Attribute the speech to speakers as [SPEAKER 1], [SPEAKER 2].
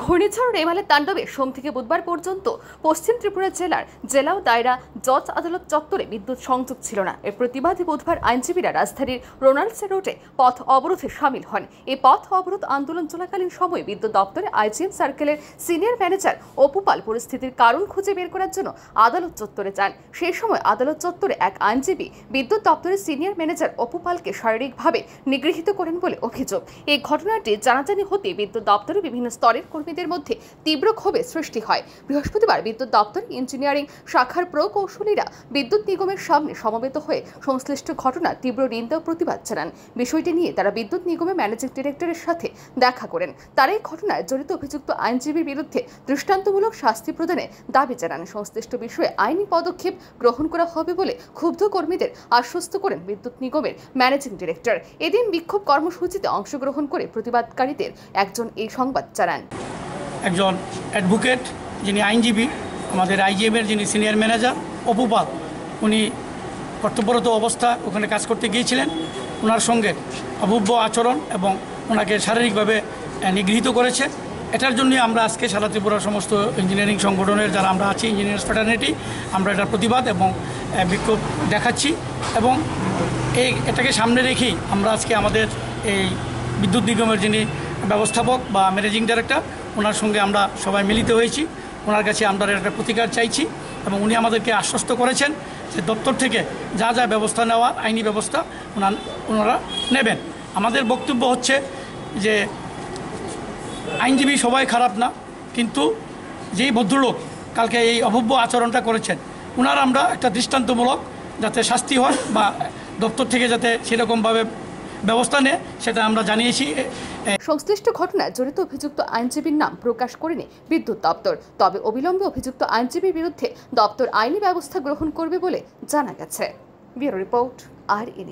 [SPEAKER 1] ঘূর্ণিঝড় রেমালের তাণ্ডবে সোম থেকে বুধবার পর্যন্ত পশ্চিম ত্রিপুরা জেলার জেলা ও দায়রা জজ আদালত চত্বরে বিদ্যুৎ সংযোগ ছিল না। এর প্রতিবাদে বুধবার আইনজীবীরা রাজধানীর রোনাল্ডসে রোডে পথ অবরোধে সামিল হন। এই পথ অবরোধ আন্দোলন চলাকালীন সময়ে বিদ্যুৎ দপ্তরে আইজিএম সার্কেলের সিনিয়র ম্যানেজার অপুপাল পরিস্থিতির কারণ খুঁজে বের করার জন্য আদালত চত্বরে যান। সেই সময় আদালত চত্বরে এক আইনজীবী বিদ্যুৎ দপ্তরের সিনিয়র ম্যানেজার অপুপালকে শারীরিকভাবে নিগৃহীত করেন বলে অভিযোগ। এই ঘটনাটি জানাজানি হতে বিদ্যুৎ দপ্তরে বিভিন্ন স্তরের কর্মীদের মধ্যে তীব্র ক্ষোভের সৃষ্টি হয়। বৃহস্পতিবার বিদ্যুৎ দপ্তর, ইঞ্জিনিয়ারিং শাখার প্রকৌশলীরা বিদ্যুৎ নিগমের সামনে সমবেত হয়ে সংশ্লিষ্ট ঘটনার তীব্র নিন্দা প্রতিবাদ জানান। বিষয়টি নিয়ে তারা বিদ্যুৎ নিগমের ম্যানেজিং ডিরেক্টরের সাথে দেখা করেন। তারা এই ঘটনায় জড়িত অভিযুক্ত আইনজীবীর বিরুদ্ধে দৃষ্টান্তমূলক শাস্তি প্রদানে দাবি জানান। সংশ্লিষ্ট বিষয়ে আইনি পদক্ষেপ গ্রহণ করা হবে বলে ক্ষুব্ধ কর্মীদের আশ্বস্ত করেন বিদ্যুৎ নিগমের ম্যানেজিং ডিরেক্টর। এদিন বিক্ষোভ কর্মসূচিতে অংশগ্রহণ করে প্রতিবাদকারীদের একজন এই সংবাদ জানান।
[SPEAKER 2] একজন অ্যাডভোকেট যিনি আইনজীবী, আমাদের আইজিএমের যিনি সিনিয়র ম্যানেজার অপুপাল উনি কর্তব্যরত অবস্থা ওখানে কাজ করতে গিয়েছিলেন। ওনার সঙ্গে অভব্য আচরণ এবং ওনাকে শারীরিকভাবে নিগৃহীত করেছে। এটার জন্যই আমরা আজকে সারা ত্রিপুরার সমস্ত ইঞ্জিনিয়ারিং সংগঠনের যারা আমরা আছি ইঞ্জিনিয়ার্স ফেটার্নিটি আমরা এটার প্রতিবাদ এবং বিক্ষোভ দেখাচ্ছি এবং এই এটাকে সামনে রেখেই আমরা আজকে আমাদের এই বিদ্যুৎ নিগমের যিনি ব্যবস্থাপক বা ম্যানেজিং ডাইরেক্টর ওনার সঙ্গে আমরা সবাই মিলিত হয়েছি। ওনার কাছে আমরা একটা প্রতিকার চাইছি এবং উনি আমাদেরকে আশ্বস্ত করেছেন যে দপ্তর থেকে যা যা ব্যবস্থা নেওয়ার আইনি ব্যবস্থা ওনার ওনারা নেবেন। আমাদের বক্তব্য হচ্ছে যে আইনজীবী সবাই খারাপ না, কিন্তু যেই ভদ্রলোক কালকে এই অভব্য আচরণটা করেছেন ওনার আমরা একটা দৃষ্টান্তমূলক যাতে শাস্তি হয় বা দপ্তর থেকে যাতে সেরকমভাবে ব্যবস্থা নেয় সেটা আমরা জানিয়েছি।
[SPEAKER 1] সংশ্লিষ্ট ঘটনায় জড়িত অভিযুক্ত আইনজীবীর নাম প্রকাশ করেনি বিদ্যুৎ দপ্তর, তবে অবিলম্বে অভিযুক্ত আইনজীবীর বিরুদ্ধে দপ্তর আইনি ব্যবস্থা গ্রহণ করবে বলে জানা গেছে। ব্যুরো রিপোর্ট আর ই